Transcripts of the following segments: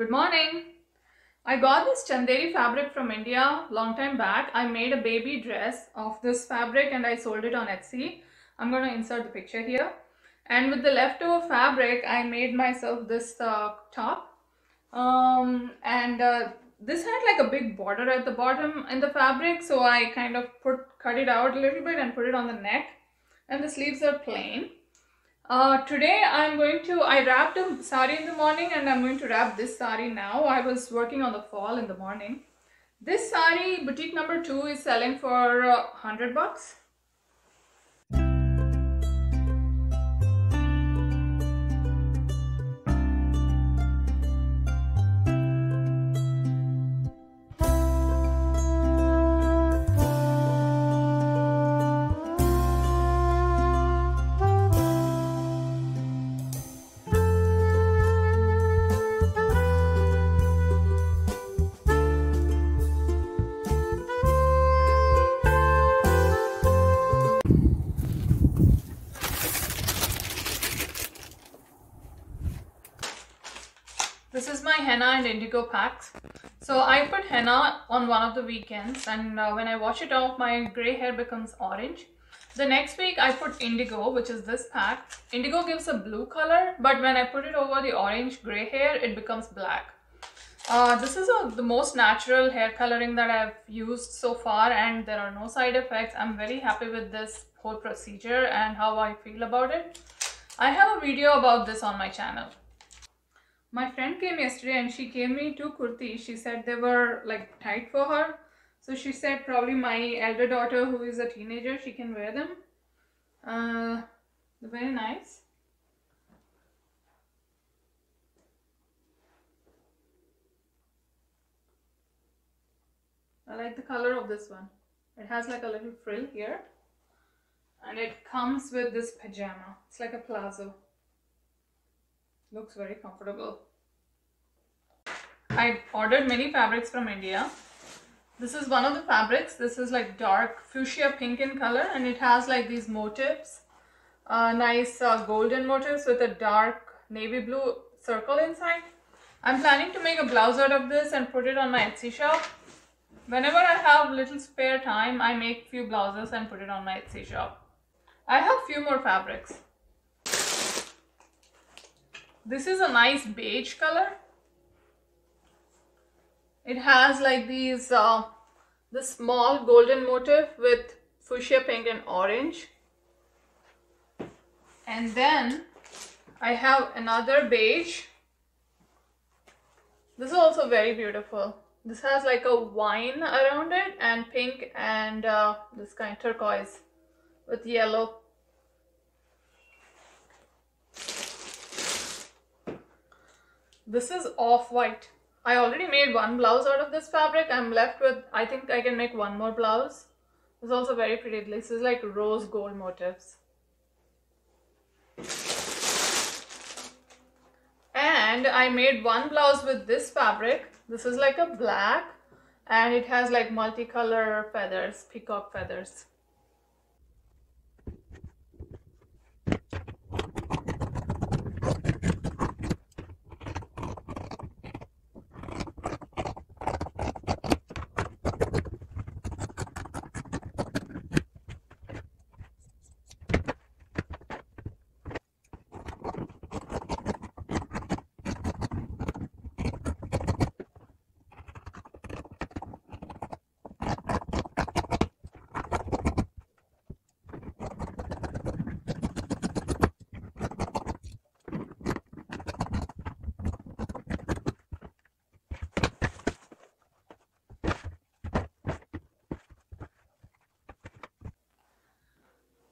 Good morning. I got this Chanderi fabric from India long time back. I made a baby dress of this fabric and I sold it on Etsy. I'm going to insert the picture here. And with the leftover fabric, I made myself this uh, top. Um, and uh, this had like a big border at the bottom in the fabric. So I kind of put cut it out a little bit and put it on the neck. And the sleeves are plain. Uh, today I'm going to, I wrapped a sari in the morning and I'm going to wrap this sari now. I was working on the fall in the morning. This sari, boutique number two, is selling for uh, 100 bucks. Henna and indigo packs. So I put henna on one of the weekends and uh, when I wash it off my gray hair becomes orange. The next week I put indigo which is this pack. Indigo gives a blue color but when I put it over the orange gray hair it becomes black. Uh, this is a, the most natural hair coloring that I've used so far and there are no side effects. I'm very happy with this whole procedure and how I feel about it. I have a video about this on my channel. My friend came yesterday and she gave me two kurtis. She said they were like tight for her. So she said probably my elder daughter who is a teenager, she can wear them. Uh, they're very nice. I like the color of this one. It has like a little frill here. And it comes with this pajama. It's like a palazzo. Looks very comfortable. I ordered many fabrics from India. This is one of the fabrics. This is like dark fuchsia pink in color and it has like these motifs. Uh, nice uh, golden motifs with a dark navy blue circle inside. I'm planning to make a blouse out of this and put it on my Etsy shop. Whenever I have little spare time, I make few blouses and put it on my Etsy shop. I have few more fabrics. This is a nice beige color. It has like these, uh, the small golden motif with fuchsia pink and orange. And then I have another beige. This is also very beautiful. This has like a wine around it and pink and uh, this kind of turquoise with yellow This is off-white. I already made one blouse out of this fabric. I'm left with, I think I can make one more blouse. It's also very pretty. This is like rose gold motifs. And I made one blouse with this fabric. This is like a black and it has like multicolor feathers, peacock feathers.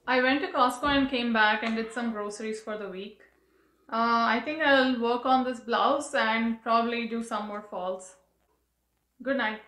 I went to Costco and came back and did some groceries for the week. Uh, I think I'll work on this blouse and probably do some more falls. Good night.